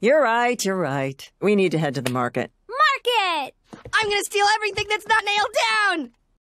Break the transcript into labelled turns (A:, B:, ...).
A: You're right, you're right. We need to head to the market.
B: Market!
C: I'm gonna steal everything that's not nailed!